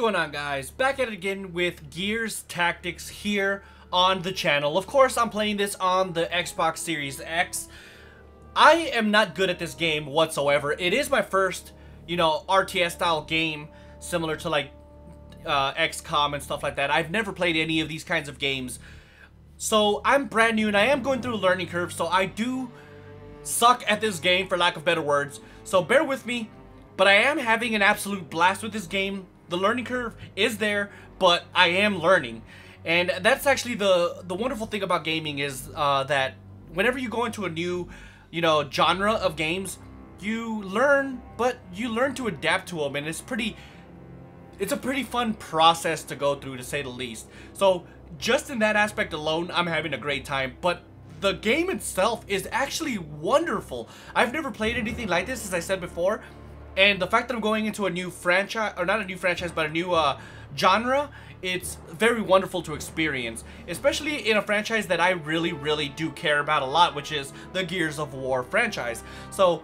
going on guys? Back at it again with Gears Tactics here on the channel. Of course, I'm playing this on the Xbox Series X. I am not good at this game whatsoever. It is my first, you know, RTS style game similar to like uh, XCOM and stuff like that. I've never played any of these kinds of games. So I'm brand new and I am going through a learning curve. So I do suck at this game for lack of better words. So bear with me. But I am having an absolute blast with this game. The learning curve is there, but I am learning. And that's actually the the wonderful thing about gaming is uh, that whenever you go into a new, you know, genre of games, you learn, but you learn to adapt to them, and it's pretty, it's a pretty fun process to go through, to say the least. So just in that aspect alone, I'm having a great time. But the game itself is actually wonderful. I've never played anything like this, as I said before, and the fact that I'm going into a new franchise, or not a new franchise, but a new uh, genre, it's very wonderful to experience. Especially in a franchise that I really, really do care about a lot, which is the Gears of War franchise. So,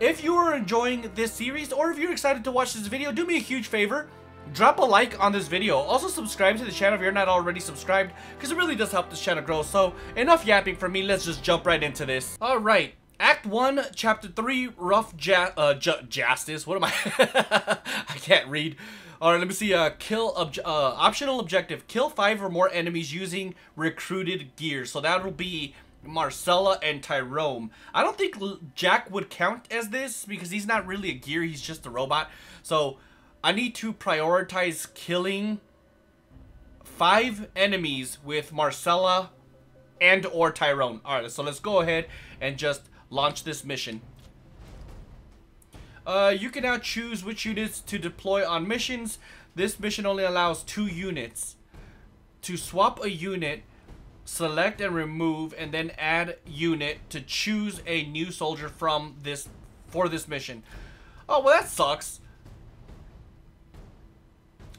if you are enjoying this series, or if you're excited to watch this video, do me a huge favor. Drop a like on this video. Also subscribe to the channel if you're not already subscribed, because it really does help this channel grow. So, enough yapping from me, let's just jump right into this. Alright, Act 1, Chapter 3, Rough ja uh, ju Justice. What am I? I can't read. Alright, let me see. Uh, kill uh, Optional objective. Kill 5 or more enemies using recruited gear. So that'll be Marcella and Tyrone. I don't think Jack would count as this because he's not really a gear. He's just a robot. So I need to prioritize killing 5 enemies with Marcella and or Tyrone. Alright, so let's go ahead and just launch this mission. Uh, you can now choose which units to deploy on missions. This mission only allows two units. To swap a unit, select and remove, and then add unit to choose a new soldier from this for this mission. Oh, well that sucks.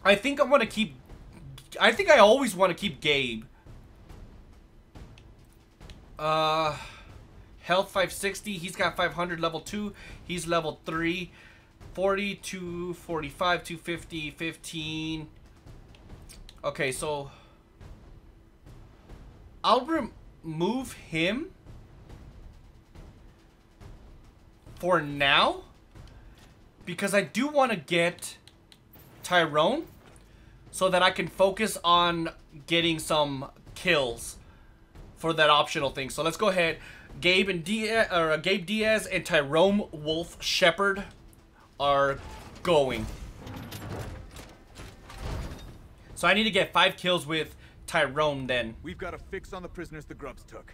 I think I want to keep... I think I always want to keep Gabe. Uh... Health 560. He's got 500 level 2. He's level 3. 40 to 45 to 50, 15. Okay, so I'll remove him for now because I do want to get Tyrone so that I can focus on getting some kills for that optional thing. So let's go ahead. Gabe and Diaz, or uh, Gabe Diaz and Tyrone Wolf Shepard are going. So I need to get five kills with Tyrone then. We've got a fix on the prisoners the grubs took.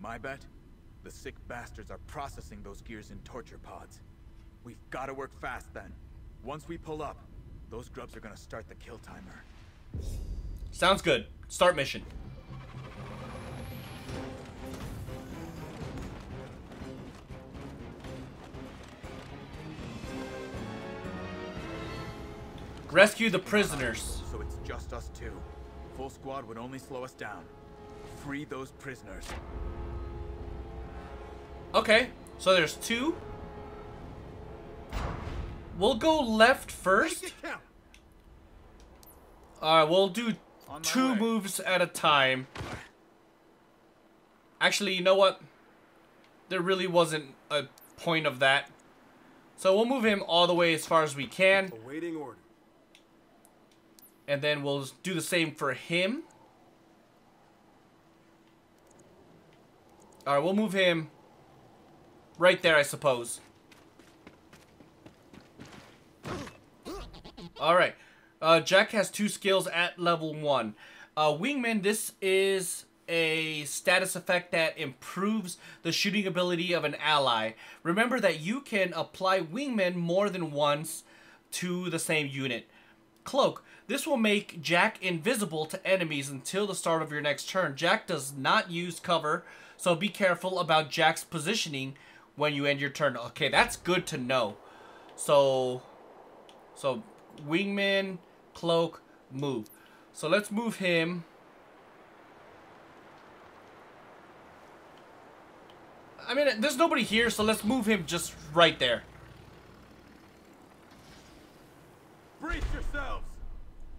My bet? The sick bastards are processing those gears in torture pods. We've got to work fast then. Once we pull up, those grubs are gonna start the kill timer. Sounds good. Start mission. Rescue the prisoners. So it's just us two. Full squad would only slow us down. Free those prisoners. Okay, so there's two. We'll go left first. Alright, we'll do two way. moves at a time. Actually, you know what? There really wasn't a point of that. So we'll move him all the way as far as we can. Awaiting order. And then we'll do the same for him. Alright, we'll move him right there, I suppose. Alright. Uh, Jack has two skills at level 1. Uh, Wingman, this is a status effect that improves the shooting ability of an ally. Remember that you can apply Wingman more than once to the same unit. Cloak. This will make Jack invisible to enemies until the start of your next turn. Jack does not use cover, so be careful about Jack's positioning when you end your turn. Okay, that's good to know. So, so wingman, cloak, move. So let's move him. I mean, there's nobody here, so let's move him just right there.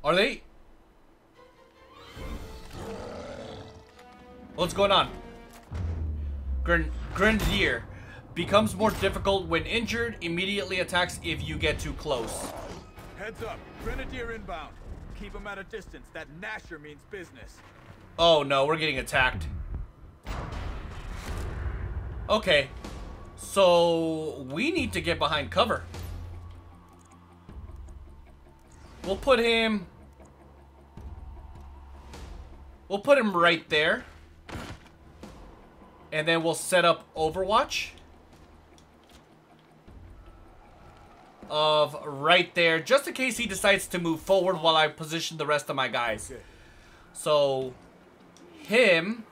Are they? What's going on? Gren Grenadier becomes more difficult when injured. Immediately attacks if you get too close. Heads up, Grenadier inbound. Keep him at a distance. That Gnasher means business. Oh no, we're getting attacked. Okay. So, we need to get behind cover. We'll put him... We'll put him right there. And then we'll set up Overwatch. Of right there, just in case he decides to move forward while I position the rest of my guys. So, him...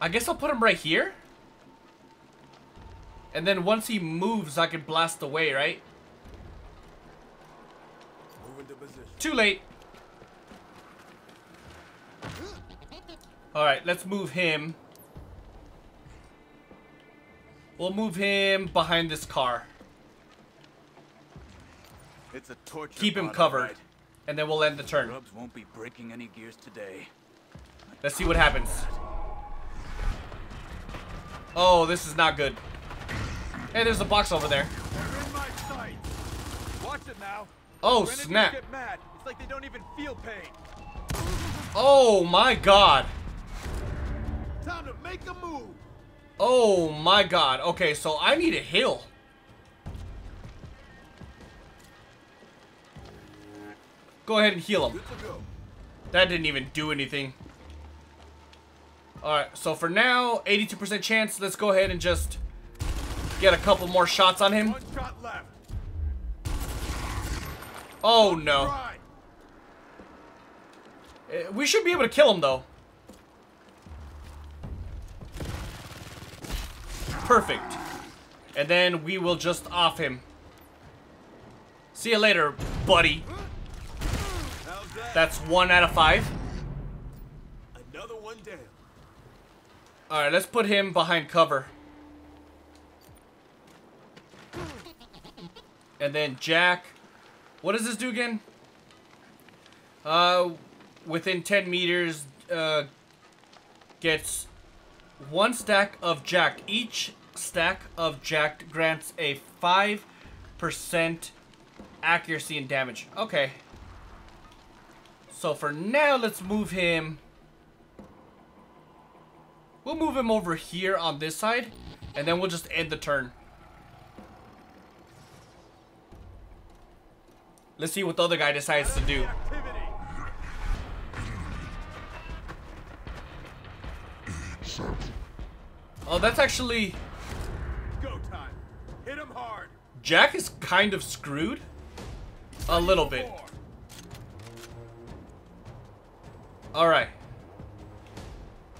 I guess I'll put him right here. And then once he moves, I can blast away, right? Too late. Alright, let's move him. We'll move him behind this car. It's a torture Keep him covered. alright. And then we'll end the turn. Grubs won't be breaking any gears today. Let's see what happens. Oh, this is not good. Hey, there's a box over there. They're in my sight. Watch it now. Oh, snap. get mad. It's like they don't even feel pain. Oh, my God. Time to make a move. Oh, my God. Okay, so I need a heal. Go ahead and heal him. Good to go. That didn't even do anything. Alright, so for now, 82% chance. Let's go ahead and just get a couple more shots on him. One shot left. Oh, no. Uh, We should be able to kill him, though. Perfect. And then we will just off him. See you later, buddy. That's one out of five. Another one down. Alright, let's put him behind cover. And then Jack. What does this do again? Uh, within 10 meters, uh, gets one stack of Jack. Each stack of Jack grants a 5% accuracy and damage. Okay. So for now, let's move him. We'll move him over here on this side, and then we'll just end the turn. Let's see what the other guy decides to do. Oh, that's actually... Go time. Hit him hard. Jack is kind of screwed. A little bit. Alright.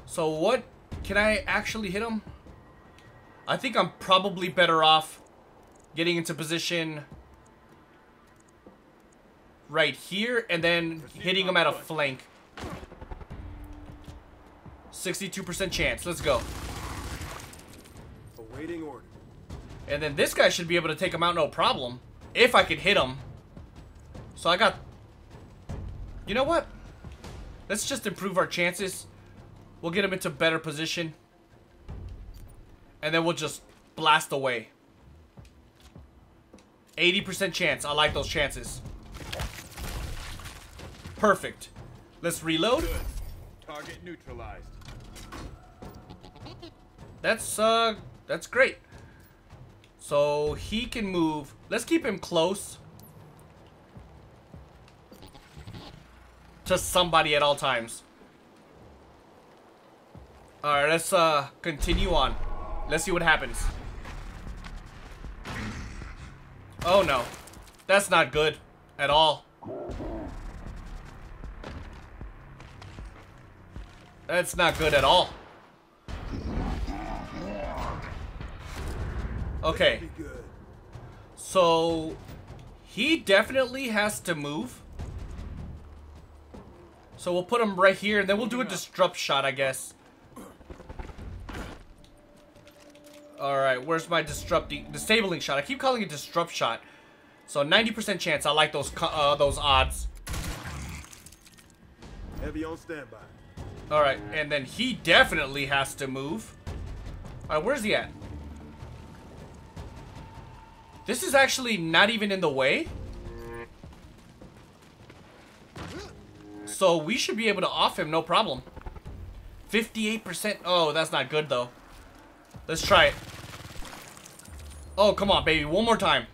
So what... Can I actually hit him? I think I'm probably better off getting into position right here and then hitting him at a flank. 62% chance. Let's go. Awaiting order. And then this guy should be able to take him out no problem. If I can hit him. So I got... You know what? Let's just improve our chances. We'll get him into better position. And then we'll just blast away. 80% chance. I like those chances. Perfect. Let's reload. Good. Target neutralized. That's, uh, that's great. So, he can move. Let's keep him close. To somebody at all times. Alright, let's, uh, continue on. Let's see what happens. Oh, no. That's not good. At all. That's not good at all. Okay. So, he definitely has to move. So we'll put him right here, and then we'll do a disrupt shot, I guess. Alright, where's my disrupting, disabling shot? I keep calling it disrupt shot. So 90% chance. I like those uh, those odds. Heavy on standby. Alright, and then he definitely has to move. Alright, where's he at? This is actually not even in the way. So we should be able to off him, no problem. 58%. Oh, that's not good, though. Let's try it. Oh, come on, baby. One more time.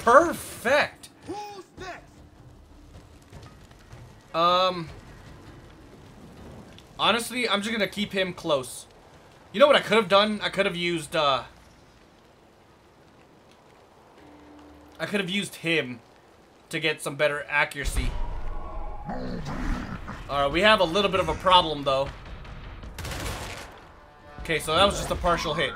Perfect. Um... Honestly, I'm just gonna keep him close. You know what I could have done? I could have used, uh... I could have used him to get some better accuracy. Alright, we have a little bit of a problem, though. Okay, so that was just a partial hit.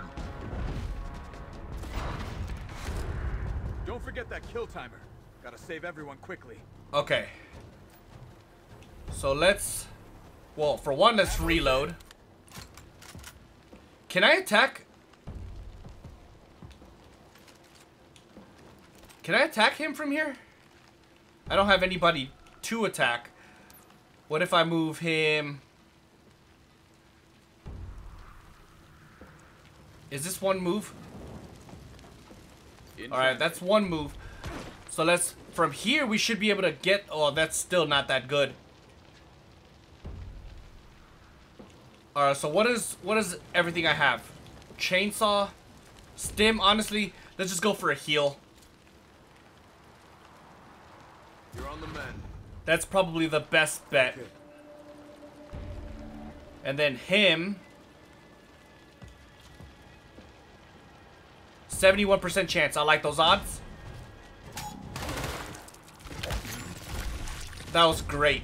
Don't forget that kill timer. Gotta save everyone quickly. Okay. So let's... Well, for one, let's reload. Can I attack? Can I attack him from here? I don't have anybody to attack. What if I move him... Is this one move? Alright, that's one move. So let's... From here, we should be able to get... Oh, that's still not that good. Alright, so what is... What is everything I have? Chainsaw? Stim, honestly, let's just go for a heal. You're on the mend. That's probably the best bet. Okay. And then him... 71% chance. I like those odds. That was great.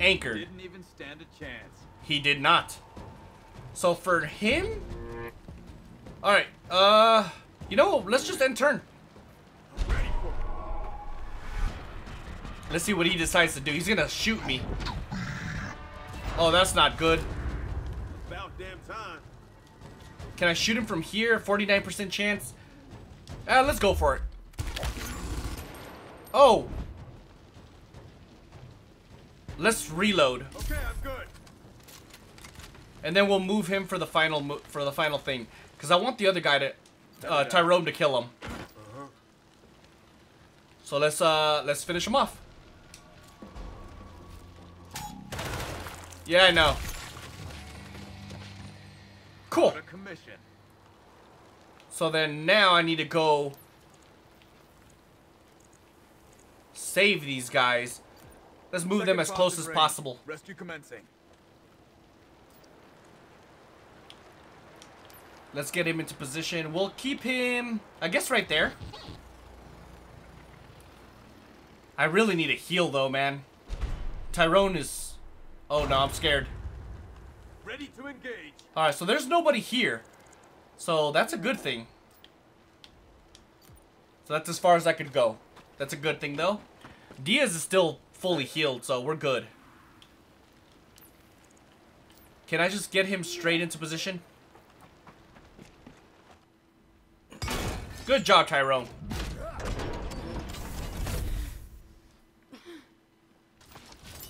Anchored. Didn't even stand a chance. He did not. So for him... Alright, uh... You know what? Let's just end turn. Ready for it. Let's see what he decides to do. He's gonna shoot me. Oh, that's not good. About damn time. Can I shoot him from here? 49% chance. Ah, let's go for it. Oh. Let's reload, Okay, I'm good. And then we'll move him for the final mo for the final thing, because I want the other guy to, uh, Tyrone to kill him. So let's uh let's finish him off. Yeah, I know. Cool. Commission. So then now I need to go save these guys. Let's move them as close as possible. Rescue commencing. Let's get him into position. We'll keep him, I guess, right there. I really need a heal, though, man. Tyrone is... Oh, no, I'm scared. Ready to engage. Alright, so there's nobody here. So that's a good thing. So that's as far as I could go. That's a good thing, though. Diaz is still fully healed, so we're good. Can I just get him straight into position? Good job, Tyrone.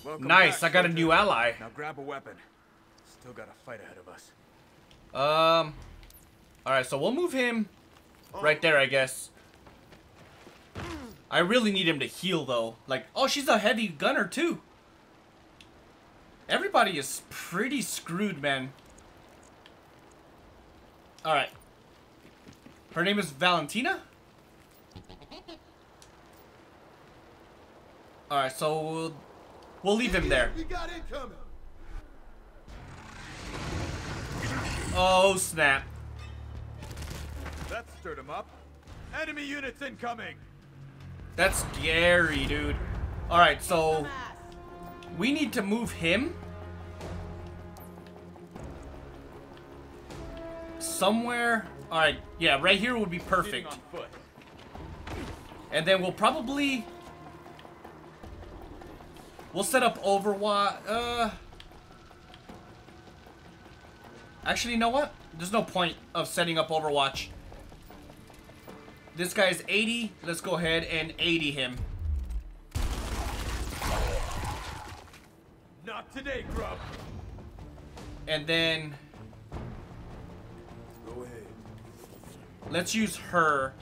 Welcome Nice, back, I got a new ally. Now grab a weapon. Still got a fight ahead of us. Um, alright, so we'll move him right there, I guess. I really need him to heal, though. Like, oh, she's a heavy gunner, too. Everybody is pretty screwed, man. Alright. Her name is Valentina? Alright, so we'll, we'll leave him there. We got incoming. Oh, snap. That stirred him up. Enemy units incoming. That's scary, dude. Alright, so we need to move him somewhere. Alright, yeah, right here would be perfect. And then we'll probably we'll set up Overwatch. Uh, actually, you know what? There's no point of setting up Overwatch. This guy's 80. Let's go ahead and 80 him. Not today, Grub. And then let's use her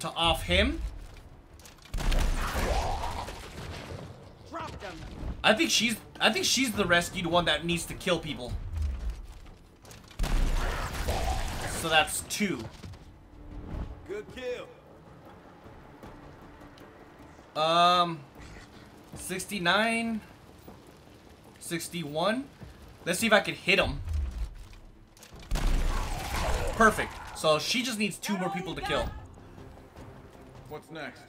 to off him. I think she's I think she's the rescued one that needs to kill people. So that's two. Good kill. Um 69 61 Let's see if I can hit him. Perfect. So she just needs two more people to kill. What's next?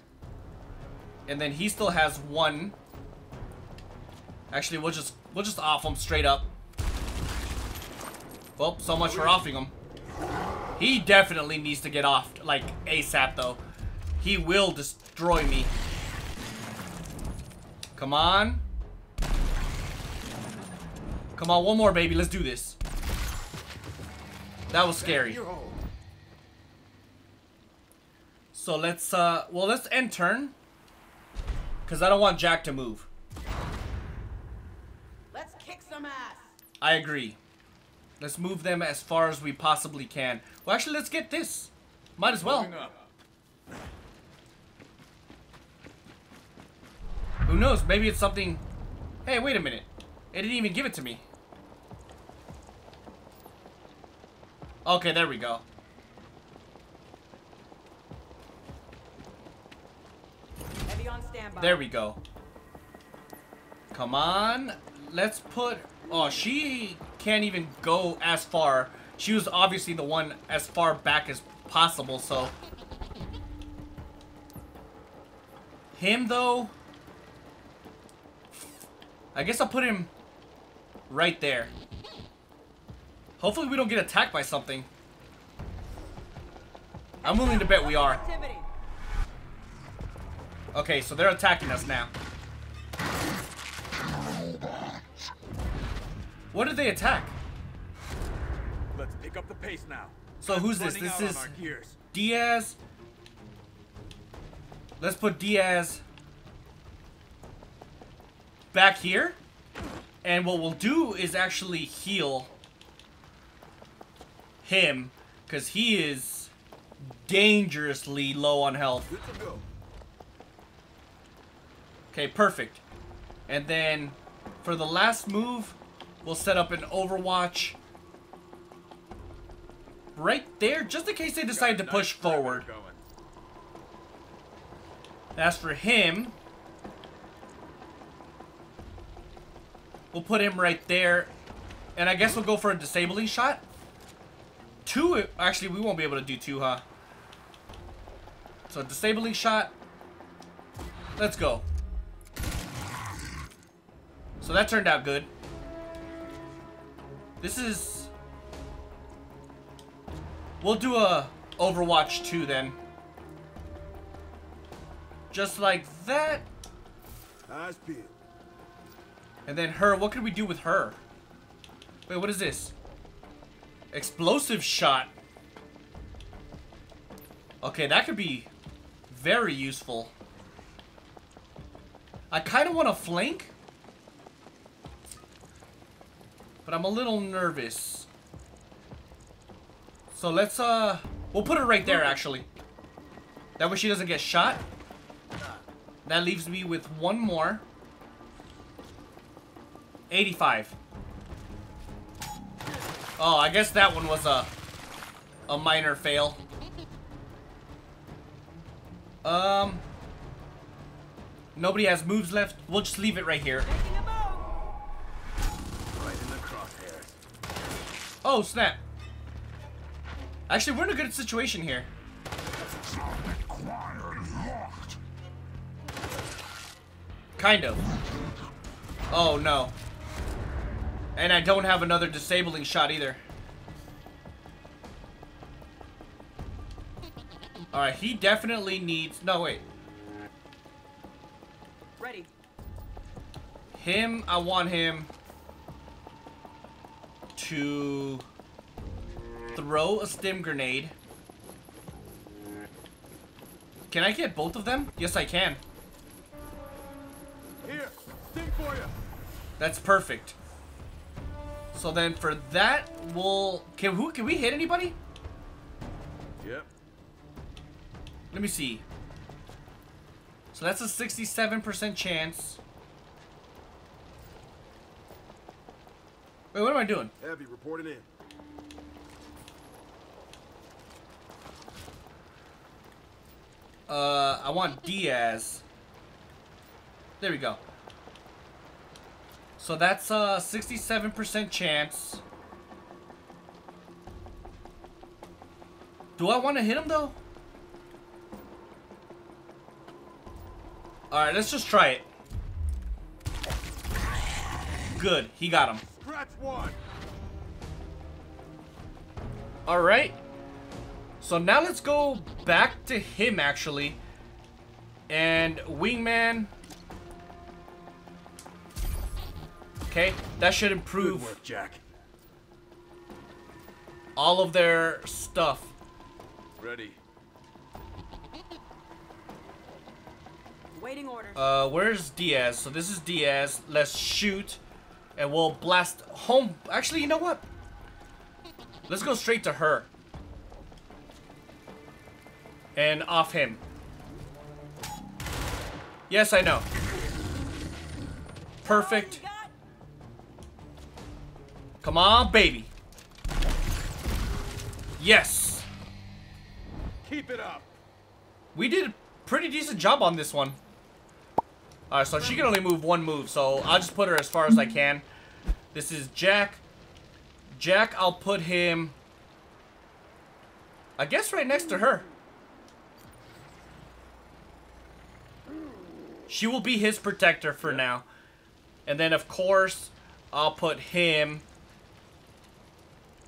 And then he still has one. Actually, we'll just we'll just off him straight up. Well, so much for offing him. He definitely needs to get off, like, ASAP, though. He will destroy me. Come on. Come on, one more, baby. Let's do this. That was scary. You're home. So let's, uh, well, let's end turn. Because I don't want Jack to move. Let's kick some ass. I agree. Let's move them as far as we possibly can. Well, actually, let's get this. Might as well. Who knows? Maybe it's something... Hey, wait a minute. It didn't even give it to me. Okay, there we go. Heavy on standby. There we go. Come on. Let's put... Oh, she can't even go as far. She was obviously the one as far back as possible, so... Him, though... I guess I'll put him right there. Hopefully we don't get attacked by something. I'm willing to bet we are. Okay, so they're attacking us now. What did they attack? Let's pick up the pace now. So who's this? This is. Diaz. Let's put Diaz back here. And what we'll do is actually heal him because he is dangerously low on health. Good to go. Okay, perfect. And then for the last move, we'll set up an Overwatch right there, just in case they decide to push forward. As for him, we'll put him right there. And I guess we'll go for a disabling shot. Two, actually, we won't be able to do two, huh? So, disabling shot. Let's go. So that turned out good. This is... We'll do a Overwatch 2 then. Just like that. Peeled. And then her, what can we do with her? Wait, what is this? Explosive shot. Okay, that could be very useful. I kind of want to flank. But I'm a little nervous. So let's, uh... We'll put her right there, actually. That way she doesn't get shot. That leaves me with one more. 85. Oh, I guess that one was a a minor fail. Um Nobody has moves left. We'll just leave it right here. Making a move. Right in the crosshairs. Oh, snap. Actually, we're in a good situation here. Kind of. Oh, no. And I don't have another disabling shot either. Alright, he definitely needs... No, wait. Ready. Him, I want him to throw a stim grenade. Can I get both of them? Yes, I can. Here, sting for you. That's perfect. So then for that, we'll... Can, who, can we hit anybody? Yep. Let me see. So that's a 67% chance. Wait, what am I doing? Heavy reporting in. Uh, I want Diaz. There we go. So that's a 67% chance. Do I want to hit him though? Alright, let's just try it. Good, he got him. Scratch one. Alright. So now let's go back to him, actually. And Wingman. Okay, that should Good improve work, Jack. all of their stuff. Ready. Waiting orders. Uh, where's Diaz? So this is Diaz. Let's shoot. And we'll blast home. Actually, you know what? Let's go straight to her. And off him. Yes, I know. Perfect. Come on, baby. Yes. Keep it up. We did a pretty decent job on this one. Alright, so she can only move one move, so I'll just put her as far as I can. This is Jack. Jack, I'll put him... I guess right next to her. She will be his protector for now. And then, of course, I'll put him...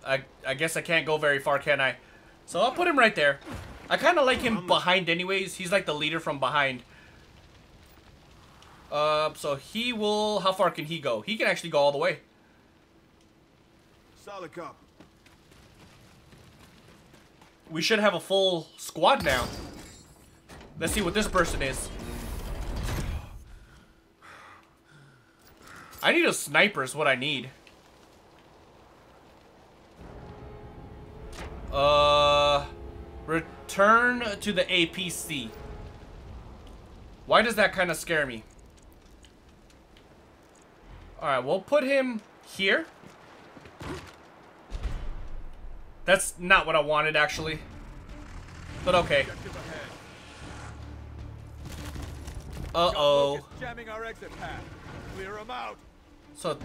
I, I guess I can't go very far, can I? So I'll put him right there. I kind of like him behind anyways. He's like the leader from behind. Uh, so he will... How far can he go? He can actually go all the way. Solid copy. We should have a full squad now. Let's see what this person is. I need a sniper is what I need. Uh, return to the APC. Why does that kind of scare me? Alright, we'll put him here. That's not what I wanted, actually. But okay. Uh-oh. Jamming our exit path. Clear them out. So,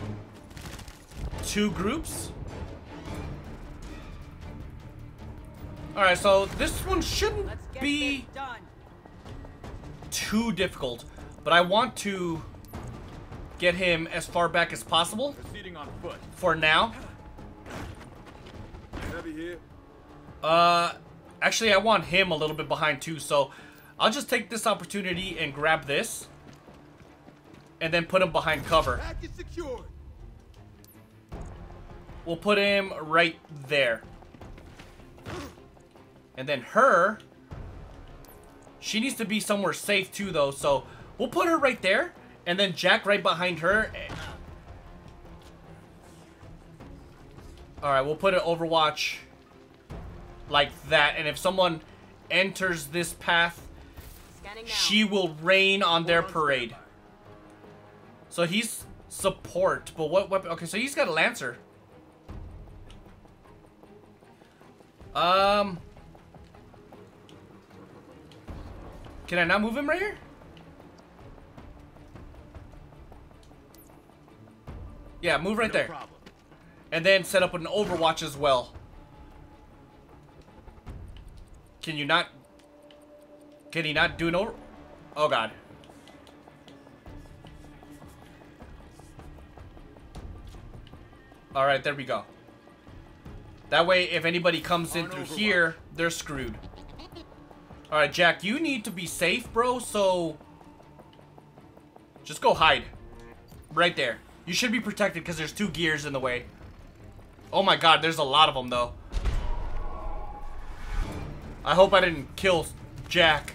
two groups? Alright, so this one shouldn't be too difficult. But I want to get him as far back as possible Proceeding on foot. for now. Here. Uh, actually, I want him a little bit behind too, so I'll just take this opportunity and grab this. And then put him behind cover. We'll put him right there. And then her, she needs to be somewhere safe too though, so we'll put her right there. And then Jack right behind her. Alright, we'll put an Overwatch like that. And if someone enters this path, she will rain on their parade. So he's support, but what weapon? Okay, so he's got a Lancer. Um... Can I not move him right here? Yeah, move right no there. problem. And then set up an Overwatch as well. Can you not... Can he not do an over... Oh, God. Alright, there we go. That way, if anybody comes in through Overwatch. here, they're screwed. Alright, Jack, you need to be safe, bro, so... Just go hide. Right there. You should be protected because there's two gears in the way. Oh my god, there's a lot of them, though. I hope I didn't kill Jack.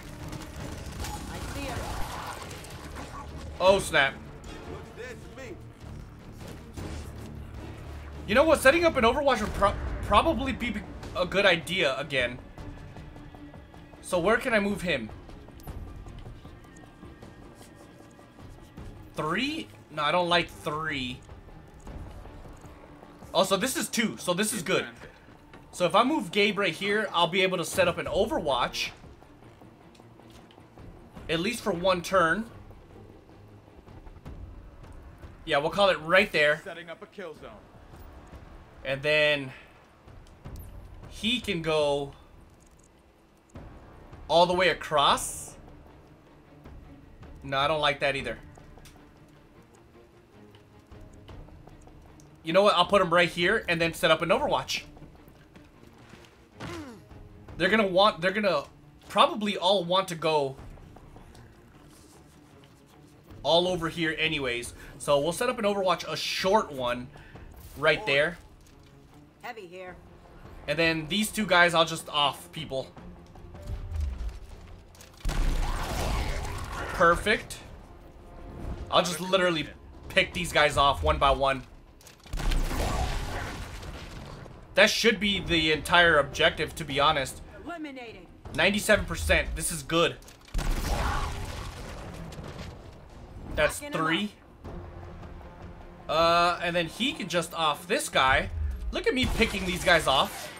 Oh, snap. You know what? Setting up an Overwatch would pro probably be a good idea again. So where can I move him? Three? No, I don't like three. Oh, also, this is two, so this is good. So if I move Gabe right here, I'll be able to set up an Overwatch. At least for one turn. Yeah, we'll call it right there. Setting up a kill zone. And then he can go all the way across. No, I don't like that either. You know what? I'll put them right here and then set up an Overwatch. They're gonna want, they're gonna probably all want to go all over here anyways. So we'll set up an Overwatch, a short one, right there. Heavy here. And then these two guys, I'll just off people. Perfect. I'll just literally pick these guys off one by one. That should be the entire objective, to be honest. Eliminated. 97%. This is good. That's three. Uh, and then he can just off this guy. Look at me picking these guys off.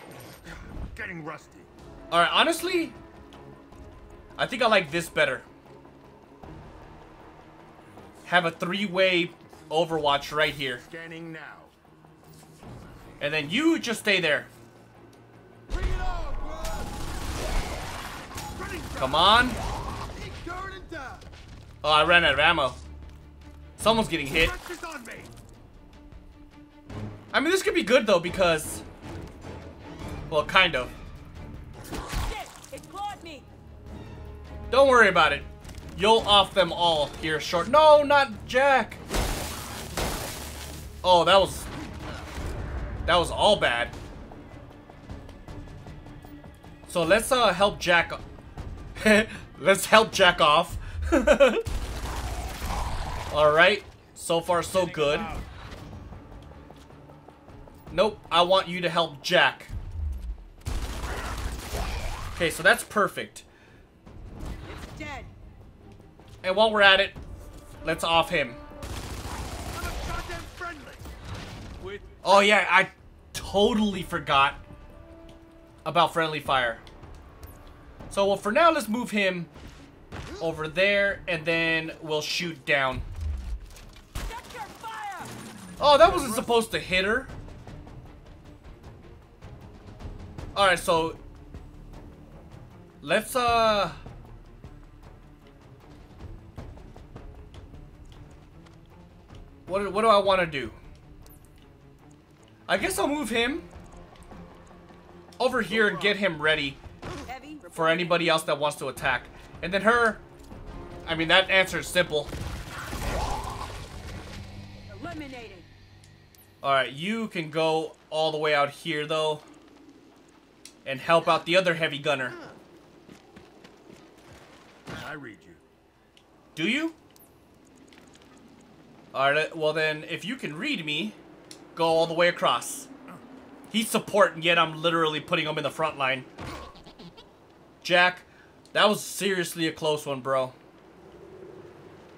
Getting rusty. Alright, honestly, I think I like this better. Have a three-way Overwatch right here. Scanning now. And then you just stay there. Come on. Oh, I ran out of ammo. Someone's getting hit. I mean, this could be good, though, because... Well, kind of. Don't worry about it. You'll off them all here short. No, not Jack. Oh, that was... That was all bad. So let's uh help Jack... let's help Jack off. Alright. So far, so good. Nope, I want you to help Jack. Okay, so that's perfect. And while we're at it, let's off him. I'm a goddamn friendly. With Oh yeah, I totally forgot about friendly fire. So well, for now, let's move him over there, and then we'll shoot down. Oh, that wasn't supposed to hit her. All right, so let's uh. What what do I want to do? I guess I'll move him over here and get him ready for anybody else that wants to attack. And then her, I mean, that answer is simple. Eliminated. Alright, you can go all the way out here, though. And help out the other heavy gunner. I read you. Do you? Alright, uh, well then, if you can read me, go all the way across. He's supporting, yet I'm literally putting him in the front line. Jack, that was seriously a close one, bro.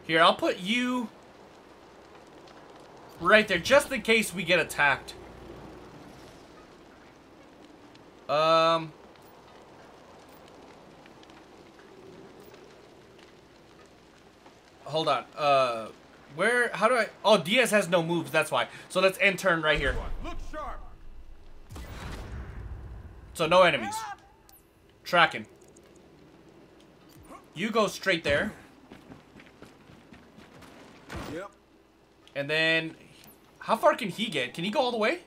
Here, I'll put you right there, just in case we get attacked. Um... Hold on. Uh, where? How do I? Oh, Diaz has no moves. That's why. So let's end turn right here. Look sharp. So no enemies. Tracking. You go straight there, Yep. and then how far can he get? Can he go all the way?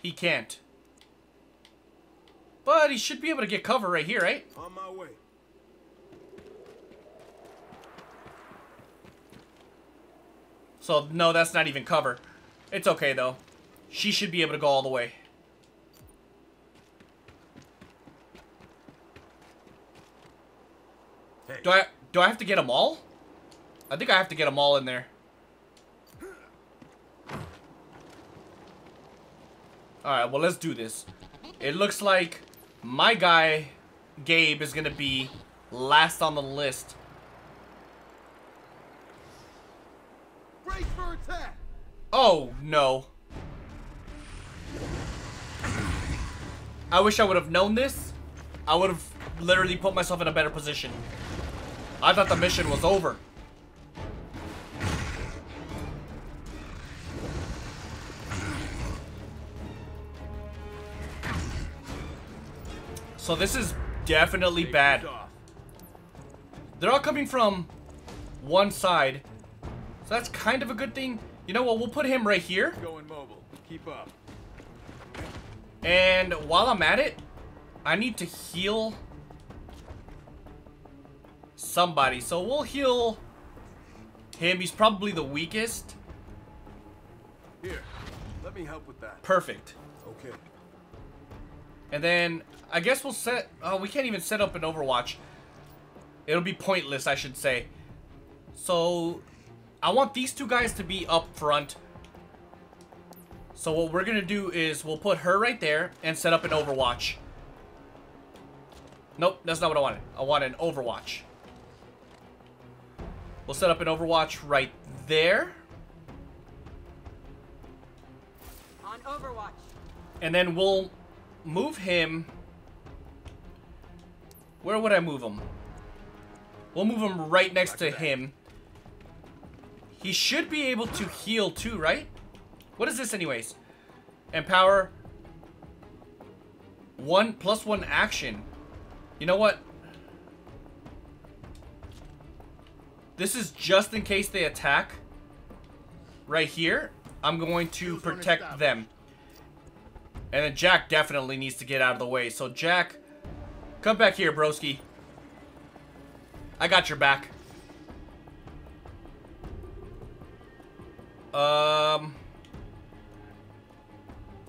He can't. But he should be able to get cover right here, right? On my way. So, no, that's not even cover. It's okay, though. She should be able to go all the way. Hey. Do I do I have to get them all? I think I have to get them all in there. Alright, well, let's do this. It looks like my guy, Gabe, is going to be last on the list. Oh, no. I wish I would have known this. I would have literally put myself in a better position. I thought the mission was over. So this is definitely bad. They're all coming from one side. So that's kind of a good thing. You know what? We'll put him right here. Going mobile. Keep up. And while I'm at it, I need to heal somebody. So we'll heal him. He's probably the weakest. Here, let me help with that. Perfect. Okay. And then I guess we'll set... Oh, we can't even set up an Overwatch. It'll be pointless, I should say. So I want these two guys to be up front. So what we're going to do is we'll put her right there and set up an Overwatch. Nope, that's not what I wanted. I want an Overwatch. We'll set up an Overwatch right there. On Overwatch. And then we'll move him. Where would I move him? We'll move him right next to him. He should be able to heal too, right? What is this anyways? Empower. One plus one action. You know what? This is just in case they attack. Right here. I'm going to protect them. And then Jack definitely needs to get out of the way. So Jack, come back here, broski. I got your back. Um,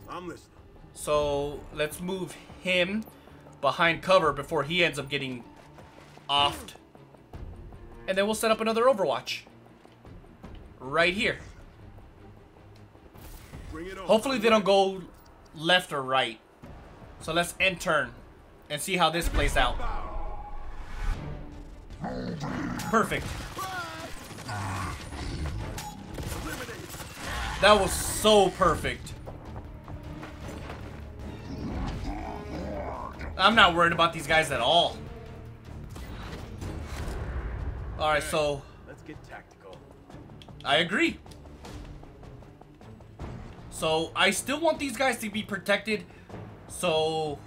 I'm listening. so let's move him behind cover before he ends up getting offed. And then we'll set up another Overwatch. Right here. Bring it on. Hopefully they don't go left or right. So let's end turn and see how this plays out. Perfect. That was so perfect. I'm not worried about these guys at all. Alright, so Let's get tactical. I agree. So, I still want these guys to be protected. So,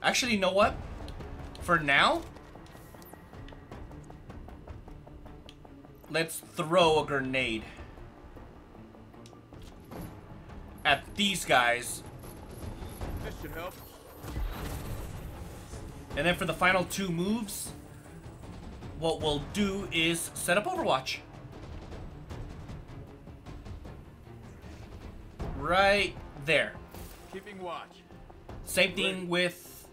actually, you know what? For now, let's throw a grenade at these guys. This should help. And then for the final two moves, what we'll do is set up Overwatch. Right there. Keeping watch. Same thing with...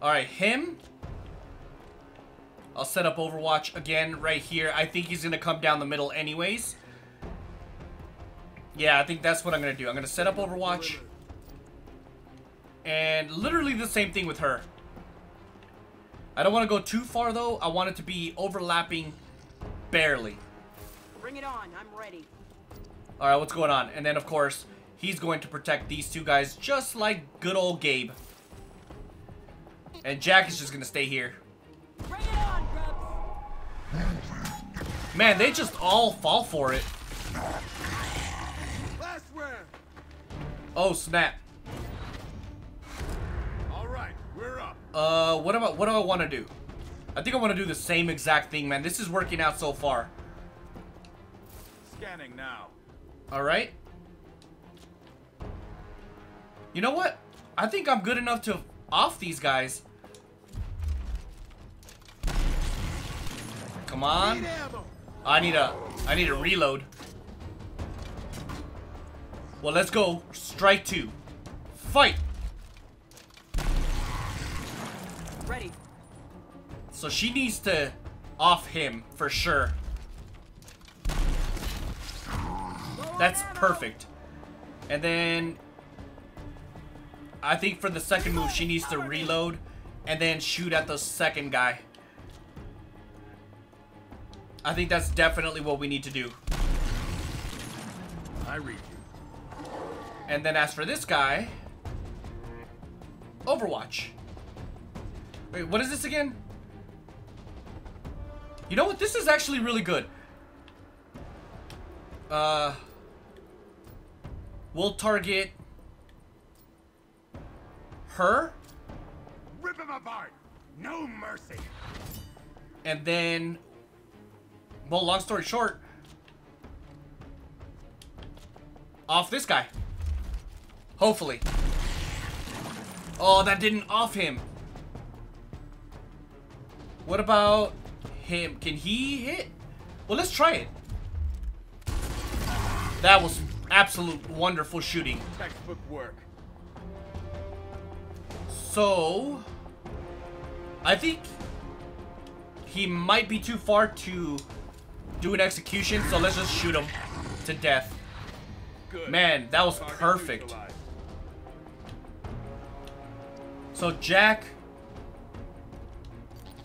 Alright, him. I'll set up Overwatch again right here. I think he's going to come down the middle anyways. Yeah, I think that's what I'm going to do. I'm going to set up Overwatch. And literally the same thing with her. I don't want to go too far though. I want it to be overlapping barely. Bring it on. I'm ready. Alright, what's going on? And then, of course, he's going to protect these two guys just like good old Gabe. And Jack is just going to stay here. Bring it on, Grubs. Man, they just all fall for it. Oh, snap. All right, we're up. Uh, what I, what do I want to do? I think I want to do the same exact thing, man. This is working out so far. Scanning now. Alright. You know what? I think I'm good enough to off these guys. Come on. I need a I need a reload. Well, let's go. Strike two. Fight. Ready. So she needs to off him for sure. That's perfect. And then I think for the second move, she needs to reload and then shoot at the second guy. I think that's definitely what we need to do. I read you. And then as for this guy, Overwatch. Wait, what is this again? You know what? This is actually really good. Uh, we'll target her, Rip him apart! No mercy! and then, well, long story short, off this guy. Hopefully. Oh, that didn't off him. What about him? Can he hit? Well, let's try it. That was absolute wonderful shooting. Textbook work. So, I think he might be too far to do an execution, so let's just shoot him to death. Good. Man, that was perfect. So Jack,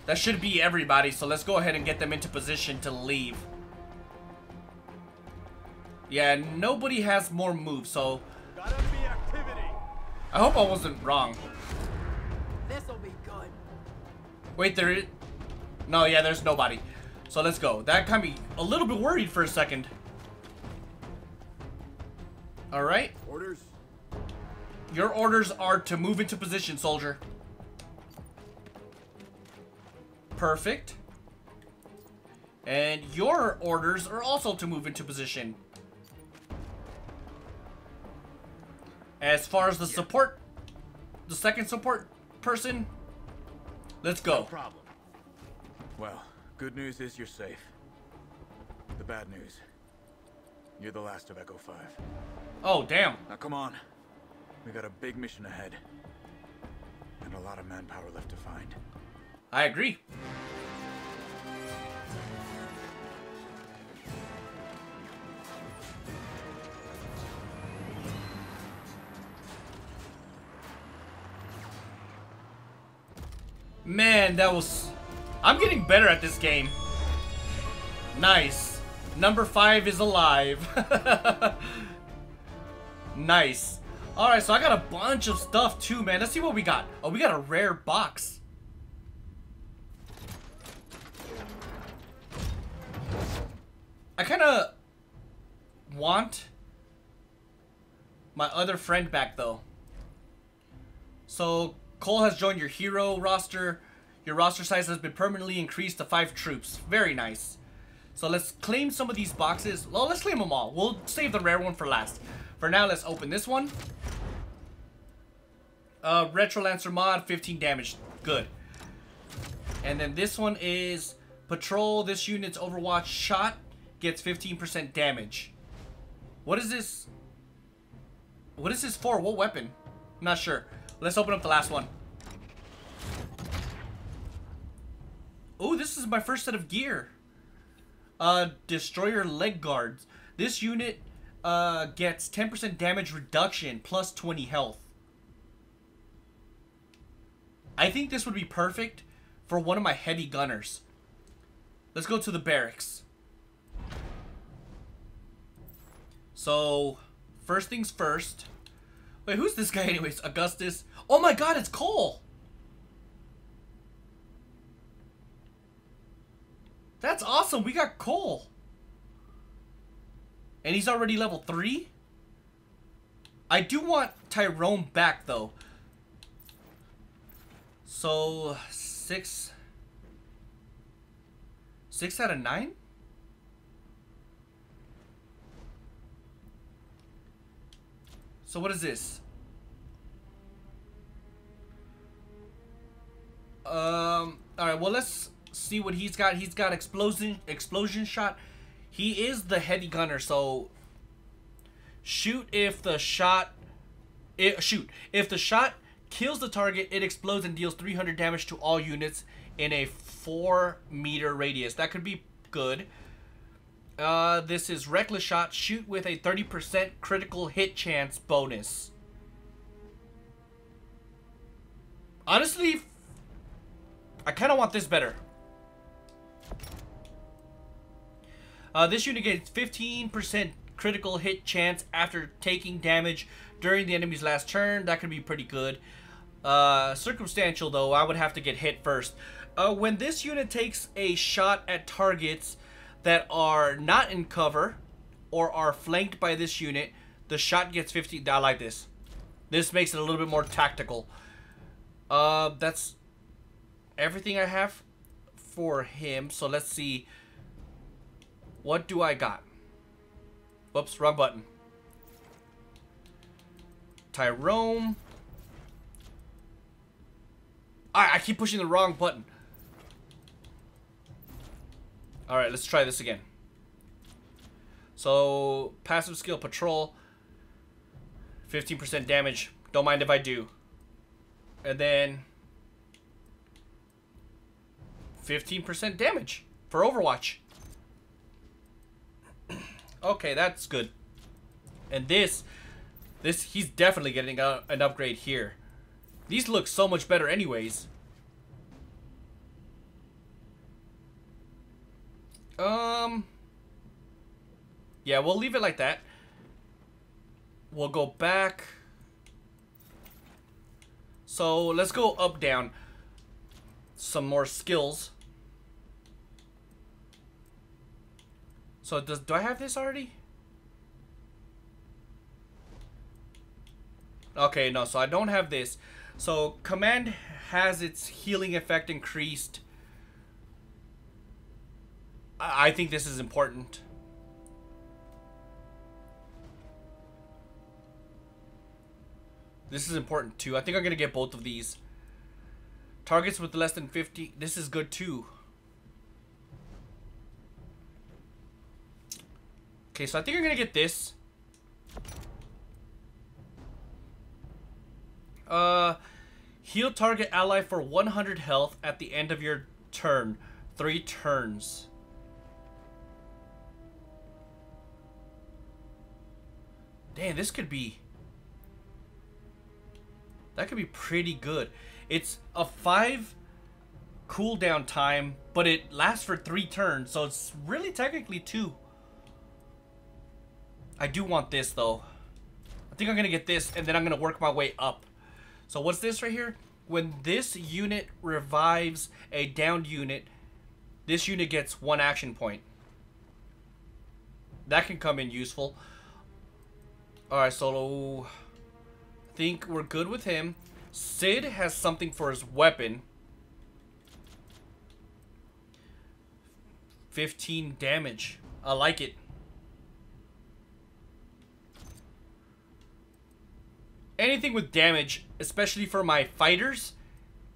that should be everybody, so let's go ahead and get them into position to leave. Yeah, nobody has more moves, so Got enemy activity. I hope I wasn't wrong. This'll be good. Wait, there is... No, yeah, there's nobody. So let's go. That got me a little bit worried for a second. Alright. Orders? Your orders are to move into position, soldier. Perfect. And your orders are also to move into position. As far as the support, the second support person, let's go. No Problem. Well, good news is you're safe. The bad news. You're the last of Echo 5. Oh, damn. Now come on. We got a big mission ahead. And a lot of manpower left to find. I agree. Man, that was... I'm getting better at this game. Nice. Number five is alive. nice. Alright, so I got a bunch of stuff too, man. Let's see what we got. Oh, we got a rare box. I kind of want my other friend back though. So Cole has joined your hero roster. Your roster size has been permanently increased to five troops. Very nice. So let's claim some of these boxes. Well, let's claim them all. We'll save the rare one for last. For now, let's open this one. Uh, Retro Lancer mod, 15 damage. Good. And then this one is Patrol. This unit's Overwatch shot gets 15% damage. What is this? What is this for? What weapon? I'm not sure. Let's open up the last one. Oh, this is my first set of gear. Uh, Destroyer leg guards. This unit uh, gets 10% damage reduction plus 20 health. I think this would be perfect for one of my heavy gunners. Let's go to the barracks. So, first things first. Wait, who's this guy anyways? Augustus. Oh my god, it's Cole! That's awesome. We got Cole. And he's already level 3? I do want Tyrone back, though. So, 6... 6 out of 9? So what is this? Um, alright, well let's see what he's got. He's got explosion explosion shot. He is the heavy gunner, so shoot if the shot it, shoot if the shot kills the target, it explodes and deals 300 damage to all units in a 4 meter radius. That could be good. Uh, this is Reckless Shot. Shoot with a 30% critical hit chance bonus. Honestly, I kind of want this better. Uh, this unit gets 15% critical hit chance after taking damage during the enemy's last turn. That could be pretty good. Uh, circumstantial, though, I would have to get hit first. Uh, when this unit takes a shot at targets that are not in cover or are flanked by this unit, the shot gets 50. I like this. This makes it a little bit more tactical. Uh, that's everything I have for him. So let's see. What do I got? Whoops, wrong button. Tyrone. I, I keep pushing the wrong button. Alright, let's try this again. So, passive skill patrol. 15% damage. Don't mind if I do. And then... 15% damage for Overwatch. Okay, that's good. And this, this he's definitely getting a, an upgrade here. These look so much better anyways. Um, yeah, we'll leave it like that. We'll go back. So let's go up, down. Some more skills. So does do I have this already? Okay, no, so I don't have this. So command has its healing effect increased. I, I think this is important. This is important too. I think I'm gonna get both of these. Targets with less than 50. This is good too. Okay, so I think I'm gonna get this. Uh, heal target ally for 100 health at the end of your turn. Three turns. Damn, this could be... That could be pretty good. It's a five cooldown time, but it lasts for three turns, so it's really technically two. I do want this, though. I think I'm going to get this, and then I'm going to work my way up. So what's this right here? When this unit revives a downed unit, this unit gets one action point. That can come in useful. Alright, so... I think we're good with him. Sid has something for his weapon. 15 damage. I like it. Anything with damage, especially for my fighters,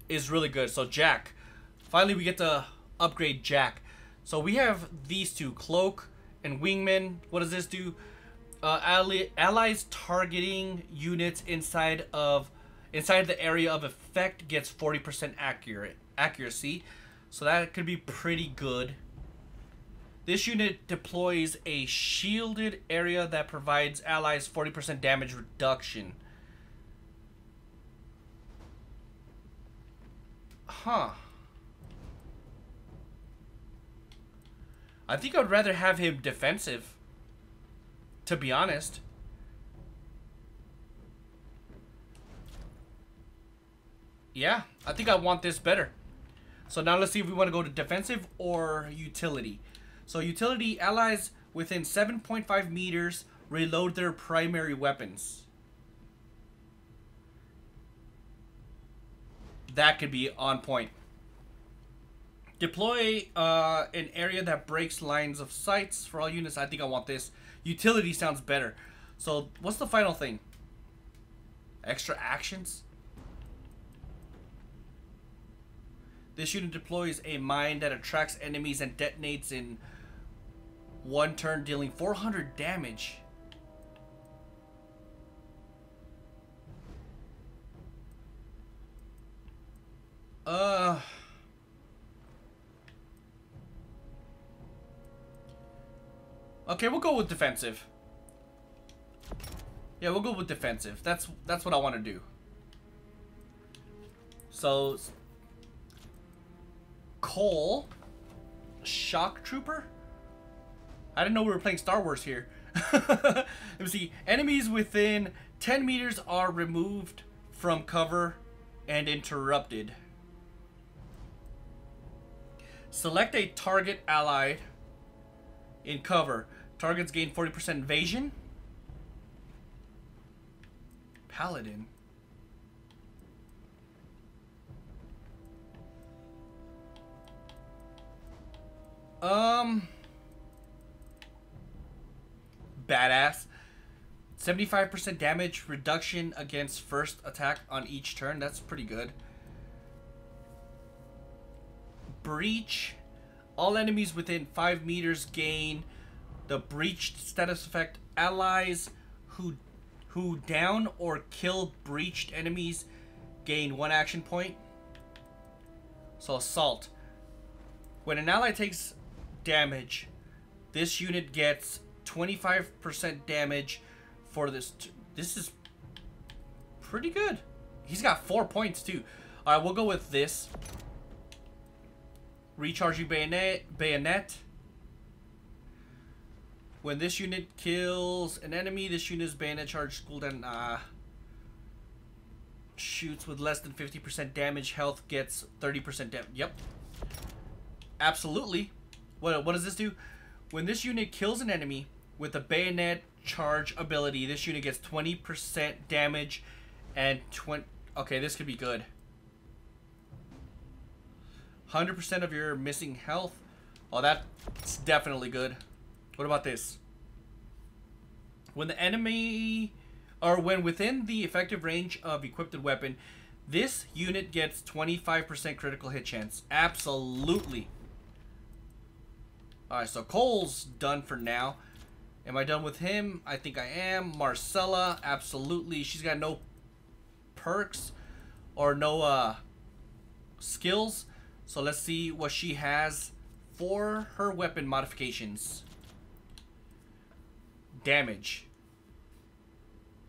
is really good. So Jack. Finally, we get to upgrade Jack. So we have these two, Cloak and Wingman. What does this do? Uh, ally allies targeting units inside of inside the area of effect gets 40% accurate accuracy. So that could be pretty good. This unit deploys a shielded area that provides allies 40% damage reduction. Huh. I think I'd rather have him defensive. To be honest. Yeah, I think I want this better. So now let's see if we want to go to defensive or utility. So utility allies within 7.5 meters reload their primary weapons. That could be on point. Deploy uh, an area that breaks lines of sights for all units. I think I want this. Utility sounds better. So what's the final thing? Extra actions? This unit deploys a mine that attracts enemies and detonates in one turn, dealing 400 damage. Uh... Okay, we'll go with defensive. Yeah, we'll go with defensive. That's that's what I want to do. So, Cole, Shock Trooper. I didn't know we were playing Star Wars here. Let me see. Enemies within 10 meters are removed from cover and interrupted. Select a target allied in cover. Targets gain 40% invasion. Paladin. Um badass. 75% damage reduction against first attack on each turn. That's pretty good. Breach. All enemies within 5 meters gain the breached status effect. Allies who who down or kill breached enemies gain one action point. So assault. When an ally takes damage, this unit gets 25% damage for this. This is pretty good. He's got four points too. All right, we'll go with this. Recharging bayonet. Bayonet. When this unit kills an enemy, this unit's bayonet charge cooldown uh, shoots with less than 50% damage. Health gets 30% damage. Yep. Absolutely. What, what does this do? When this unit kills an enemy, with the bayonet charge ability, this unit gets 20% damage and 20... Okay, this could be good. 100% of your missing health. Oh, that's definitely good. What about this? When the enemy... Or when within the effective range of equipped weapon, this unit gets 25% critical hit chance. Absolutely. Alright, so Cole's done for now. Am I done with him? I think I am. Marcella, absolutely. She's got no perks or no uh, skills. So let's see what she has for her weapon modifications. Damage.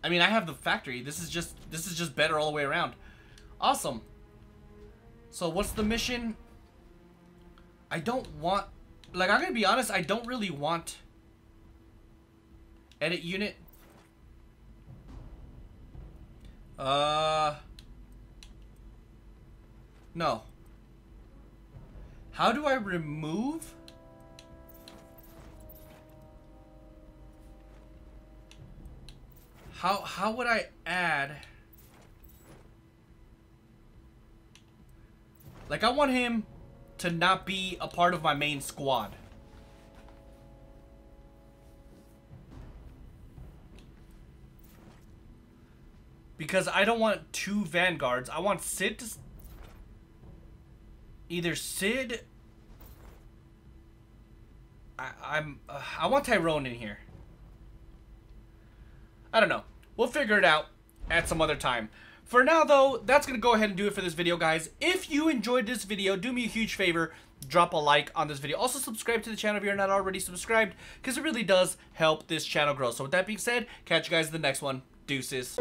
I mean, I have the factory. This is just this is just better all the way around. Awesome. So what's the mission? I don't want like I'm gonna be honest, I don't really want Edit unit. Uh. No. How do I remove? How, how would I add? Like, I want him to not be a part of my main squad. Because I don't want two vanguards. I want Sid to... Either Sid. I, I'm... Uh, I want Tyrone in here. I don't know. We'll figure it out at some other time. For now, though, that's going to go ahead and do it for this video, guys. If you enjoyed this video, do me a huge favor. Drop a like on this video. Also, subscribe to the channel if you're not already subscribed, because it really does help this channel grow. So with that being said, catch you guys in the next one. Deuces.